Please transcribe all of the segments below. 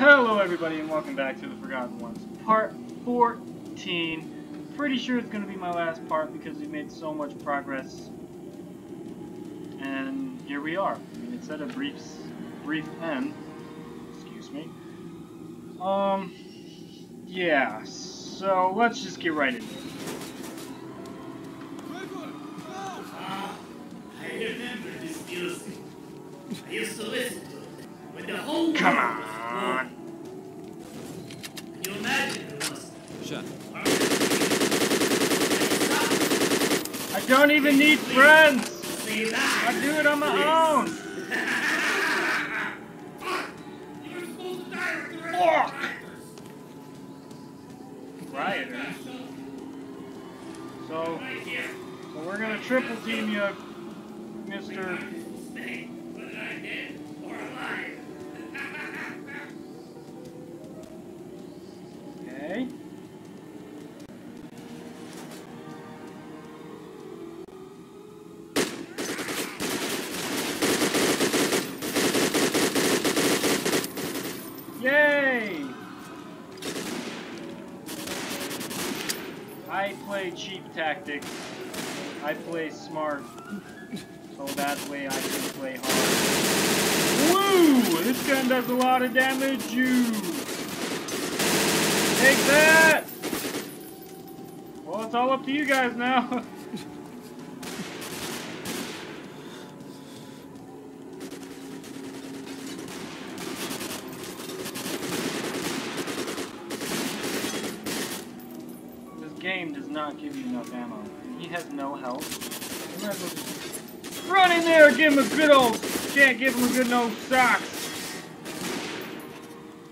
Hello everybody and welcome back to The Forgotten Ones, part 14. Pretty sure it's going to be my last part because we made so much progress. And here we are. I mean, it said a brief, brief end. Excuse me. Um, yeah, so let's just get right into it. Ah, I remember this music. I used to listen to it when the whole Come on. I don't even need friends! I do it on my own! You were supposed to die with the rest Fuck. Rioters. So, Right so we're gonna triple team you, Mr. I play cheap tactics. I play smart. So that way I can play hard. Woo! This gun does a lot of damage, you! Take that! Well, it's all up to you guys now. does not give you enough ammo. He has no health. You might as well just run in there give him a good old... Can't give him a good old socks.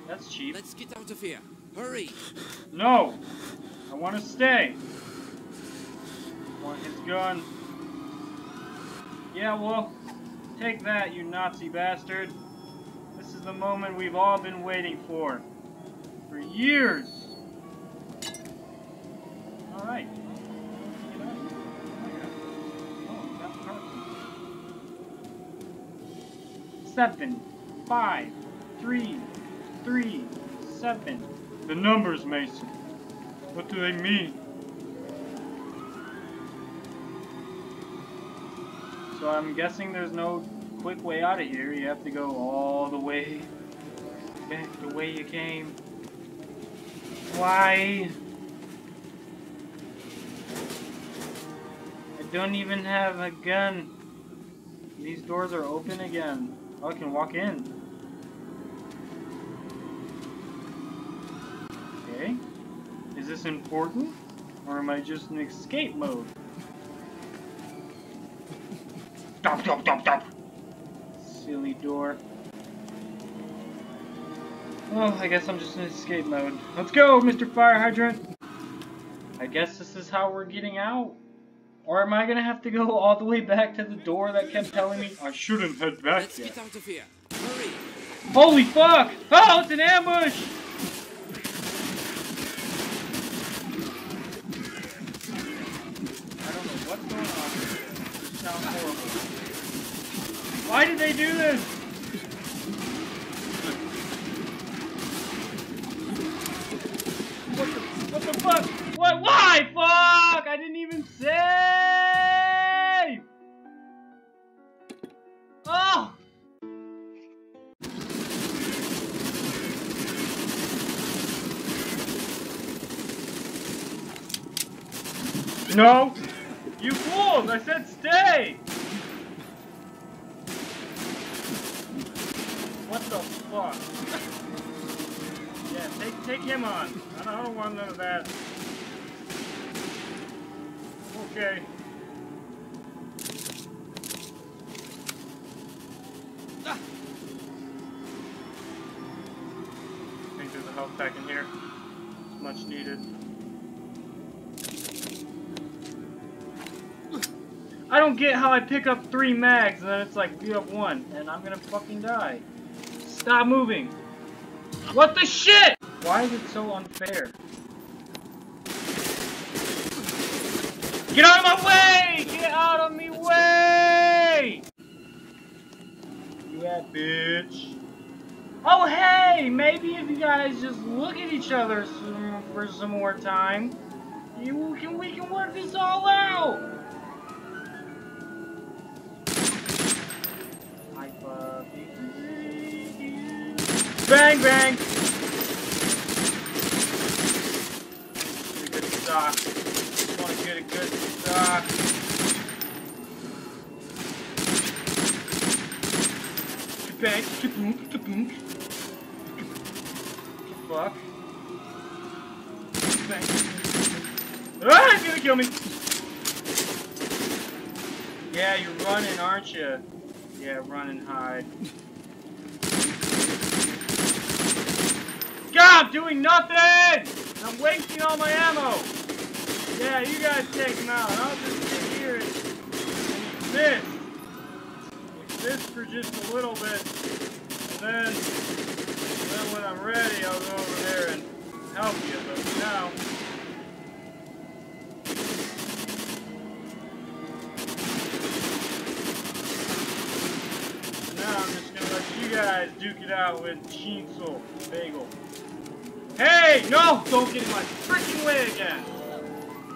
That's cheap. Let's get out of here. Hurry. No! I want to stay. Want his gun. Yeah, well, take that, you Nazi bastard. This is the moment we've all been waiting for. For years. Alright. Seven, five, three, three, seven. The numbers, Mason. What do they mean? So I'm guessing there's no quick way out of here. You have to go all the way back the way you came. Why? Don't even have a gun. These doors are open again. Oh, I can walk in. Okay. Is this important? Or am I just in escape mode? Stop, stop, stop, stop! Silly door. Well, I guess I'm just in escape mode. Let's go, Mr. Fire Hydrant! I guess this is how we're getting out. Or am I gonna have to go all the way back to the door that kept telling me I shouldn't head back Let's yet? get out of here. Hurry. Holy fuck! Oh, it's an ambush! I don't know what's going on. This sounds horrible. Why did they do this? What the, what the fuck? What? Why? Fuck! I didn't No! You fools! I said stay! What the fuck? yeah, take take him on. I don't, want none of that. Okay. Ah. I think there's a health pack in here. It's much needed. I don't get how I pick up three mags and then it's like you have one and I'm gonna fucking die. Stop moving. What the shit? Why is it so unfair? Get out of my way! Get out of me way! That bitch. Oh, hey! Maybe if you guys just look at each other some, for some more time, you can we can work this all out. Bang, bang! Good stock. Want to get a good stock. Bang, kaboom, kaboom. Fuck. Bang. Ah, it's gonna kill me. Yeah, you're running, aren't you? Yeah, run and hide. God, I'm doing nothing! I'm wasting all my ammo! Yeah, you guys take them out. I'll just sit here and, exist. Exist for just a little bit. And then, then when I'm ready, I'll go over there and help you. But now, guys duke it out with Chinsel Bagel. Hey! No! Don't get in my freaking way again!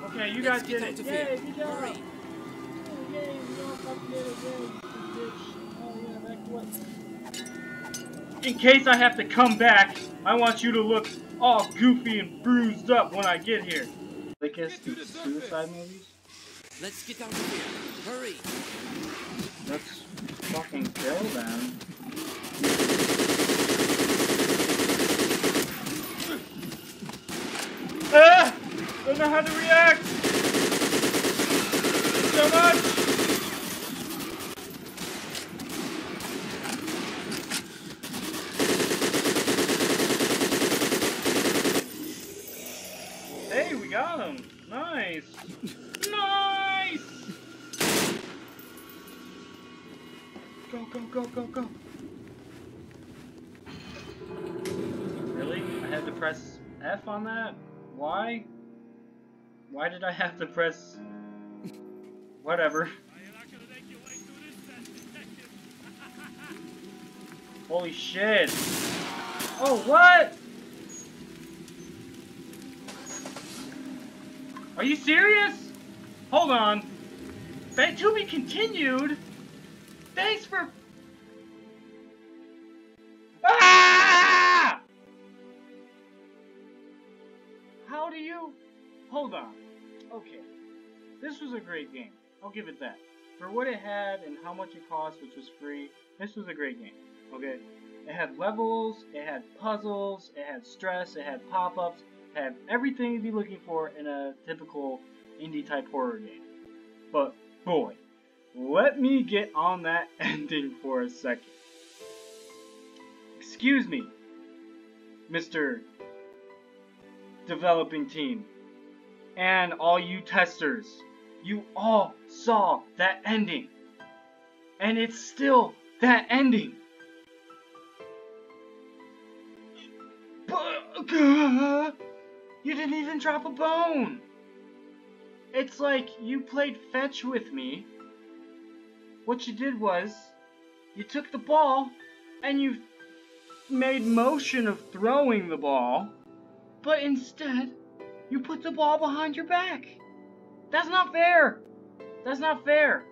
Okay, you guys Let's get get it. out of Yay, good job! Hurry. Yay, we all fucking did it. Yay, you bitch. Oh, yeah, back to what? In case I have to come back, I want you to look all goofy and bruised up when I get here. Like us Get to the suicide movies? Let's get out of here. Hurry. Let's fucking kill them. Ah! Don't know how to react! So much! Hey, we got him! Nice! Nice! Go, go, go, go, go! Really? I had to press F on that? Why? Why did I have to press... Whatever. Holy shit! Oh, what? Are you serious? Hold on. That to be continued? Thanks for... Ah! How do you... Hold on. Okay. This was a great game. I'll give it that. For what it had and how much it cost, which was free, this was a great game. Okay? It had levels, it had puzzles, it had stress, it had pop-ups, it had everything you'd be looking for in a typical indie type horror game. But boy, let me get on that ending for a second. Excuse me, Mr. Developing Team, and all you testers. You all saw that ending. And it's still that ending. You didn't even drop a bone. It's like you played fetch with me. What you did was, you took the ball and you made motion of throwing the ball, but instead, you put the ball behind your back. That's not fair. That's not fair.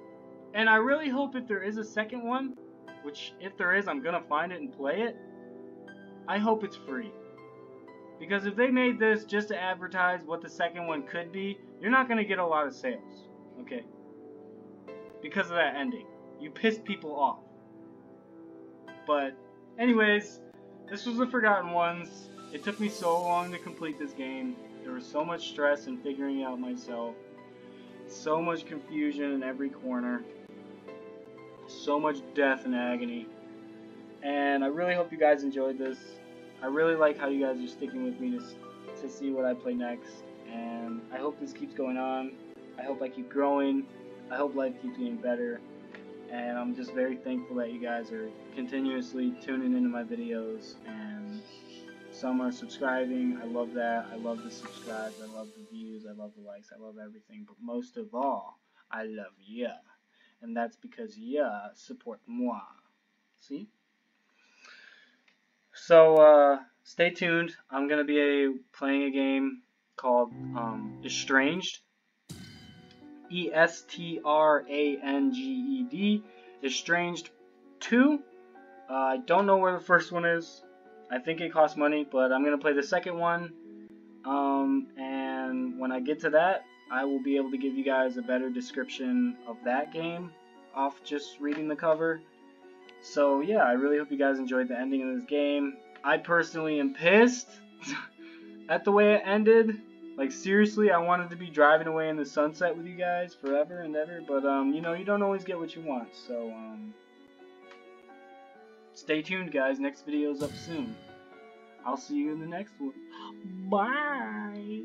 And I really hope if there is a second one, which if there is, I'm gonna find it and play it. I hope it's free. Because if they made this just to advertise what the second one could be, you're not gonna get a lot of sales. Okay? Because of that ending. You pissed people off. But, anyways, this was the Forgotten Ones. It took me so long to complete this game. There was so much stress in figuring out myself. So much confusion in every corner. So much death and agony. And I really hope you guys enjoyed this. I really like how you guys are sticking with me to, to see what I play next. And I hope this keeps going on. I hope I keep growing. I hope life keeps getting better. And I'm just very thankful that you guys are continuously tuning into my videos. And some are subscribing. I love that. I love the subscribes. I love the views. I love the likes. I love everything. But most of all, I love ya. And that's because ya support moi. See? So uh, stay tuned. I'm gonna be a, playing a game called um, Estranged. E S T R A N G E D. Estranged 2. Uh, I don't know where the first one is. I think it costs money, but I'm gonna play the second one. Um, and when I get to that, I will be able to give you guys a better description of that game off just reading the cover. So yeah, I really hope you guys enjoyed the ending of this game. I personally am pissed at the way it ended. Like seriously, I wanted to be driving away in the sunset with you guys forever and ever, but um, you know, you don't always get what you want. So um, stay tuned, guys. Next video's up soon. I'll see you in the next one. Bye.